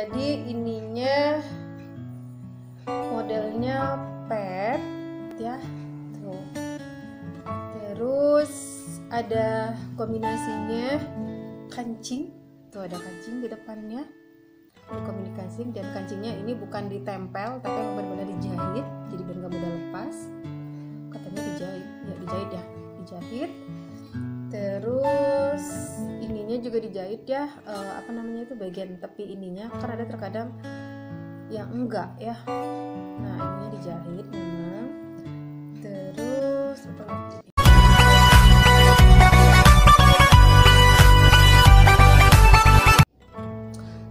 jadi ininya modelnya pet ya tuh. Terus ada kombinasinya kancing tuh ada kancing di depannya. Dikomunikasi dan kancingnya ini bukan ditempel tapi memang benar-benar dijahit jadi biar nggak mudah lepas. Katanya dijahit ya dijahit ya dijahit terus ininya juga dijahit ya eh, apa namanya itu bagian tepi ininya kan ada terkadang yang enggak ya. Nah ininya dijahit memang. Terus apa lagi?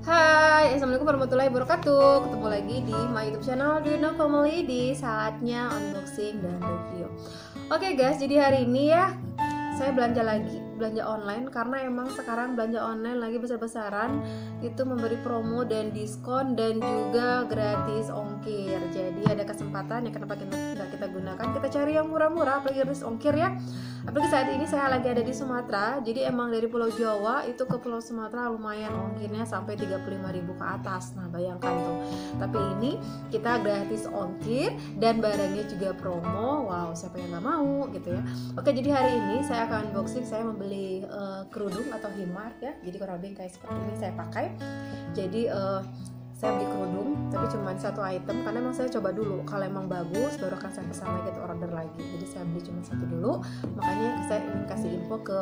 Hai, Assalamualaikum warahmatullahi wabarakatuh. Ketemu lagi di my youtube channel Dino Family Di saatnya unboxing dan review. Oke guys, jadi hari ini ya Saya belanja lagi belanja online karena emang sekarang belanja online lagi besar-besaran itu memberi promo dan diskon dan juga gratis ongkir. Jadi ada kesempatan yang kenapa kita kita gunakan? Kita cari yang murah-murah apalagi gratis ongkir ya. Apalagi saat ini saya lagi ada di Sumatera jadi emang dari Pulau Jawa itu ke Pulau Sumatera lumayan ongkirnya sampai 35.000 ke atas. Nah bayangkan tuh. Tapi ini kita gratis ongkir dan barangnya juga promo. Wow siapa yang nggak mau gitu ya. Oke jadi hari ini saya akan unboxing saya membeli beli uh, kerudung atau himar ya. Jadi kurang lebih kayak seperti ini saya pakai. Jadi uh, saya beli kerudung tapi cuma satu item karena emang saya coba dulu. Kalau emang bagus baru akan saya pesan lagi atau order lagi. Jadi saya beli cuma satu dulu. Makanya saya ingin kasih info ke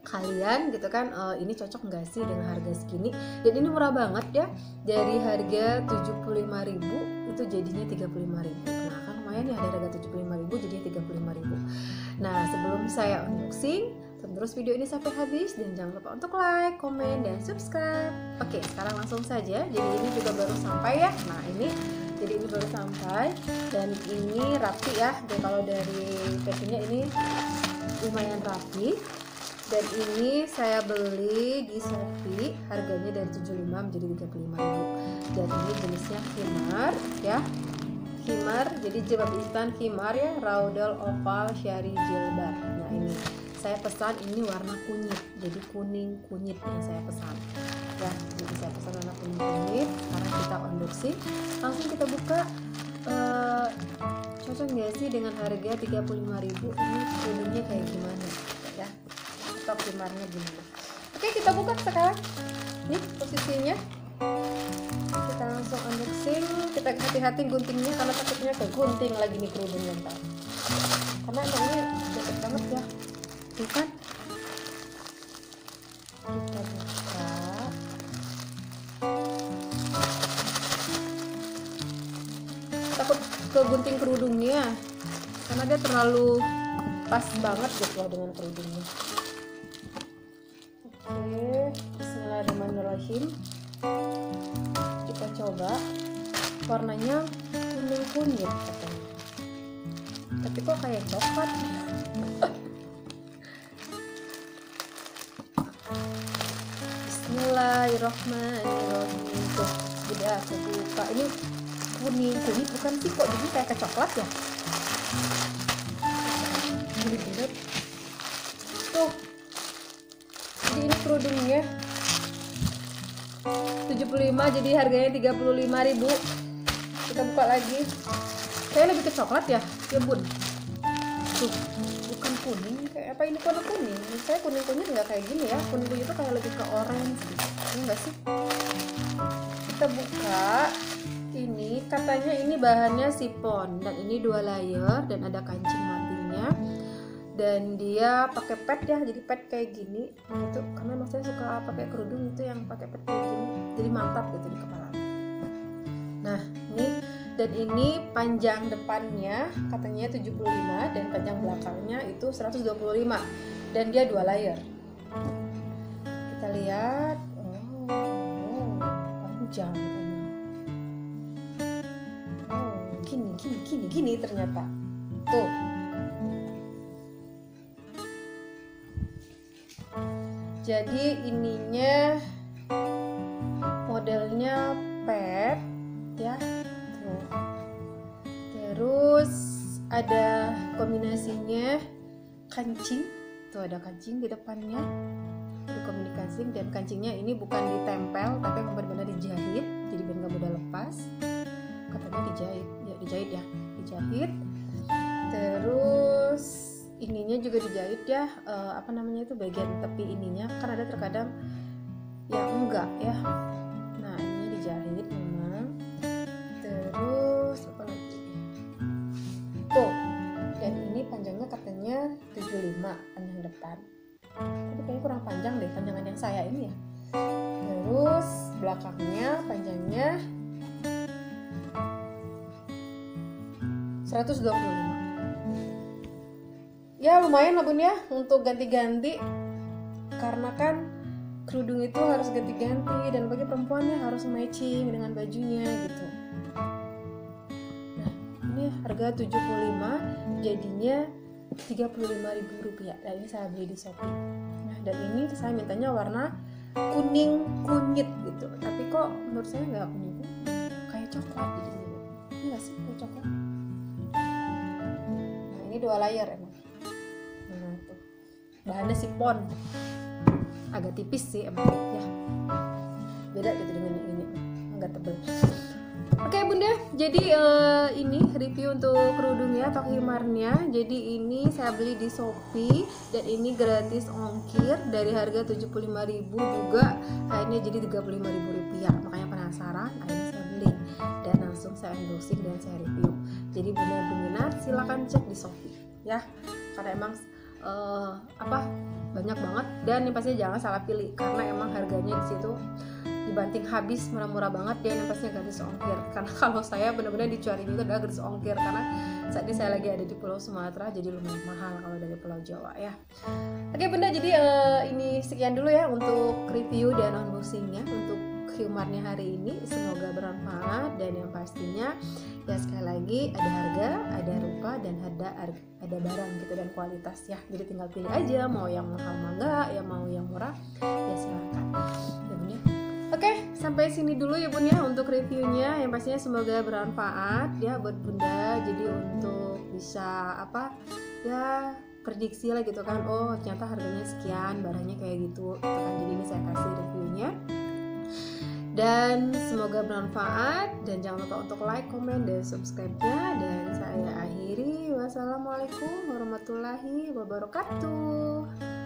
kalian gitu kan uh, ini cocok nggak sih dengan harga segini? Dan ini murah banget ya. Dari harga 75.000 itu jadinya 35.000 nah kan lumayan ya dari harga 75.000 jadinya 35.000 nah sebelum saya unboxing terus video ini sampai habis dan jangan lupa untuk like, komen, dan subscribe. Oke, sekarang langsung saja. Jadi ini juga baru sampai ya. Nah ini, jadi ini baru sampai dan ini rapi ya. Dan kalau dari packingnya ini lumayan rapi. Dan ini saya beli di Shopee, harganya dari 75 menjadi 35.000. Dan ini jenisnya khimar ya. Khimar, jadi jilbab instan khimar ya, raudal oval syari jilbab. Nah ini saya pesan ini warna kunyit. Jadi kuning kunyit yang saya pesan. Ya jadi saya pesan warna kuning kunyit sekarang kita unboxing. Langsung kita buka uh, cocok nggak sih dengan harga 35.000 ini kuningnya kayak gimana? Ya atau primarnya gimana? Oke kita buka sekarang. Nih posisinya. Kita langsung unboxing. Kita hati-hati guntingnya karena takutnya ke gunting lagi nih kerudungnya karena emangnya deket banget ya tuh kan kita buka. Takut ke gunting kerudungnya. Karena dia terlalu pas banget gitu loh dengan kerudungnya. Oke Bismillahirrahmanirrahim. Kita coba. Warnanya kuning kunyit katanya. Tapi kok kayak coklat Bismillahirrahmanirrahim. Tuh udah aku buka. Ini kuning. Kuning bukan sih kok jadi kayak ke coklat ya? Bulat tuh jadi ini kerudungnya. 75 jadi harganya 35.000 kita buka lagi. Kayak lebih ke coklat ya ya bun? Tuh kuning kayak apa ini warna kuning? Saya kuning kuning nggak kayak gini ya. Kuning kuning itu kayak lebih ke orange gitu. Ini enggak sih? Kita buka. Ini katanya ini bahannya sipon. Dan ini dua layer dan ada kancing matinya dan dia pakai pet ya jadi pet kayak gini. Nah, itu karena saya suka pakai kerudung itu yang pakai pet kayak gini. Jadi mantap gitu di kepala. Nah ini dan ini panjang depannya katanya 75 dan panjang belakangnya itu 125 dan dia dua layer. Kita lihat. Oh, panjang. Oh gini gini gini gini ternyata. Tuh. Jadi ininya modelnya pet ya terus ada kombinasinya kancing. Tuh ada kancing di depannya. Komunikasi dan kancingnya ini bukan ditempel tapi benar-benar dijahit. Pas katanya dijahit. Ya dijahit ya. Dijahit. Terus ininya juga dijahit ya. Uh, apa namanya itu? Bagian tepi ininya. Kan ada terkadang ya enggak ya. Nah ini dijahit panjangnya katanya 75 panjang depan. Tapi kayaknya kurang panjang deh panjangan yang saya ini ya. Terus belakangnya panjangnya 125 ya lumayan lah bun ya untuk ganti-ganti. Karena kan kerudung itu harus ganti-ganti dan bagi perempuannya harus matching dengan bajunya gitu. Nah ini harga 75 jadinya 35.000 rupiah. Dan ini saya beli di Shopee. Nah dan ini saya mintanya warna kuning kunyit gitu. Tapi kok menurut saya nggak kuning kunyit kayak coklat gitu. Ini nggak sih? Kayak coklat. Nah ini dua layer emang. Nah tuh. Bahannya sipon agak tipis sih emang. Ya. Beda gitu dengan yang ini. Agak tebel Oke okay, bunda, jadi uh, ini review untuk kerudungnya atau himarnya. Jadi ini saya beli di Shopee dan ini gratis ongkir dari harga 75.000 juga akhirnya jadi 35.000 rupiah. Makanya penasaran, akhirnya saya beli dan langsung saya unboxing dan saya review. Jadi bunda yang berminat silahkan cek di Shopee ya, karena emang uh, apa banyak banget dan yang pasti jangan salah pilih karena emang harganya di situ dibanting habis murah-murah banget dia pastinya gratis ongkir. Karena kalau saya benar-benar dicuari itu adalah gratis ongkir karena saat ini saya lagi ada di Pulau Sumatera jadi lumayan mahal kalau dari Pulau Jawa ya. Oke bunda jadi uh, ini sekian dulu ya untuk review dan unboxingnya untuk humarnya hari ini. Semoga bermanfaat dan yang pastinya ya sekali lagi ada harga ada rupa dan ada ada barang gitu dan kualitas ya. Jadi tinggal pilih aja mau yang mahal mangga ya mau yang murah ya silakan. Ya bunda Oke, sampai sini dulu ya Bun ya untuk reviewnya. Yang pastinya semoga bermanfaat ya buat Bunda. Jadi untuk bisa apa ya prediksi lah gitu kan. Oh, ternyata harganya sekian, barangnya kayak gitu. Itu kan jadi ini saya kasih reviewnya. Dan semoga bermanfaat dan jangan lupa untuk like, comment, dan subscribe-nya dan saya akhiri wassalamualaikum warahmatullahi wabarakatuh.